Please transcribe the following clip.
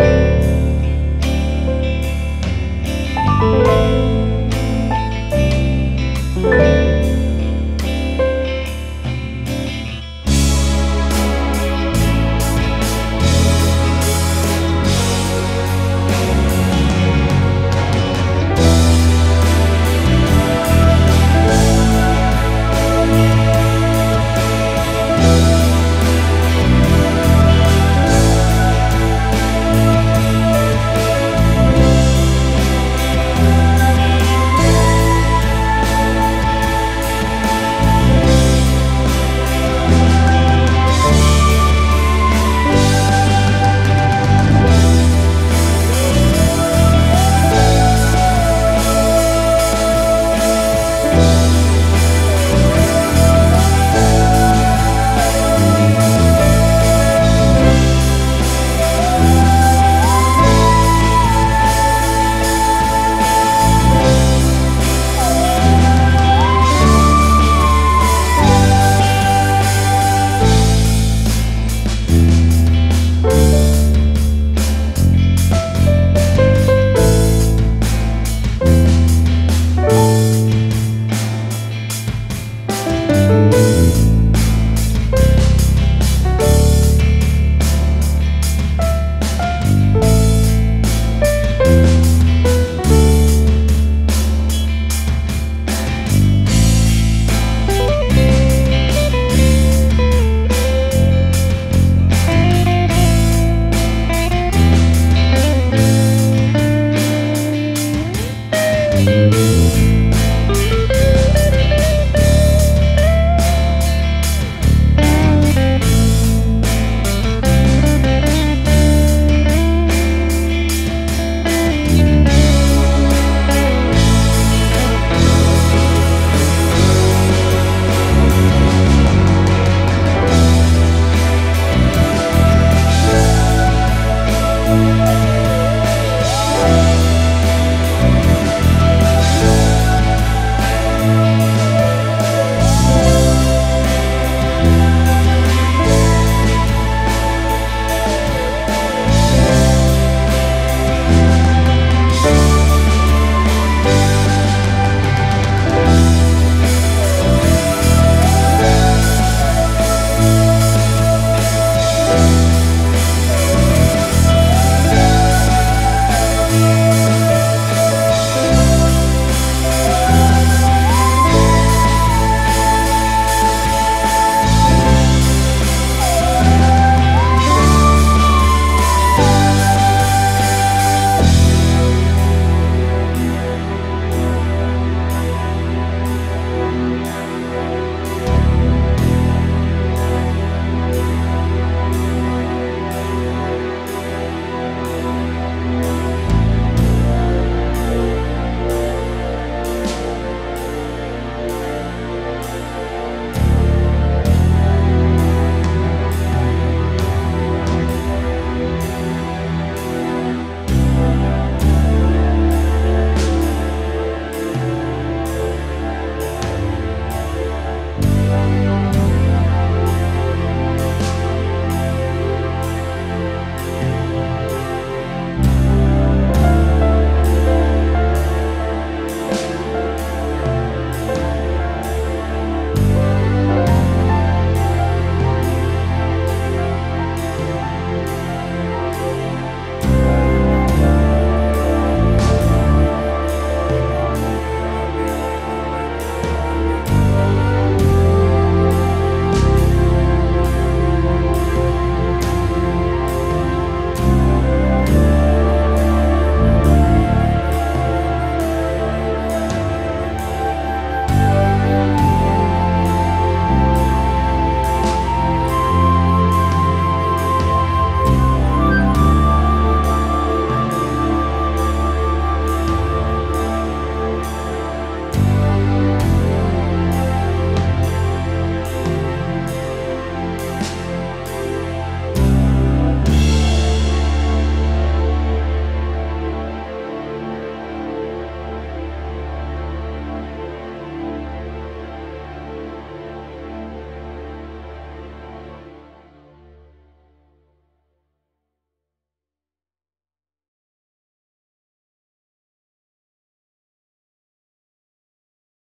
Bye.